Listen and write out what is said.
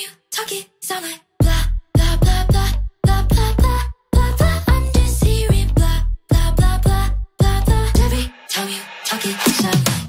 you talking sound like blah blah blah blah blah blah blah blah I'm just hearing blah blah blah blah blah blah Every time you sound